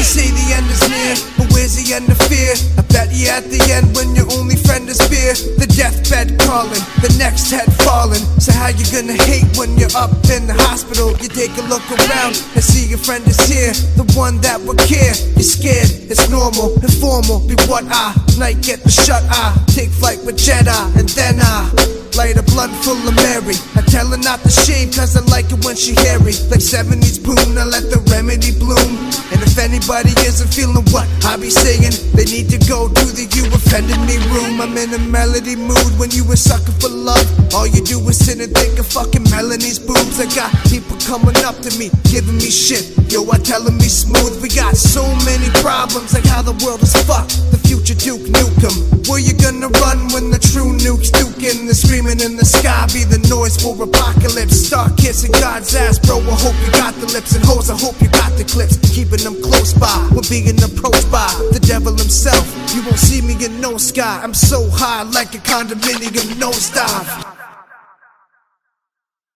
They say the end is near, but where's the end of fear? I bet you at the end when your only friend is fear. The deathbed calling, the next head falling. So how you gonna hate when you're up in the hospital? You take a look around and see your friend is here, the one that would care. You're scared, it's normal, informal. Be what I night get the shut eye, take flight with Jedi, and then I. Light a blunt full of Mary. I tell her not to shave cause I like it when she hairy. Like 70s boom, I let the remedy bloom. Anybody isn't feeling what I be saying, they need to go to the you offended me room. I'm in a melody mood when you a sucker for love. All you do is sit and think of fucking Melanie's boobs. I got people coming up to me, giving me shit. Yo, I telling me smooth. We got so many problems, like how the world is fucked. The. You gonna run when the true nuke's duking? The screaming in the sky be the noise for apocalypse. Start kissing God's ass, bro. I hope you got the lips and hoes. I hope you got the clips. Keeping them close by when being approached by the devil himself. You won't see me in no sky. I'm so high like a condominium nosedive.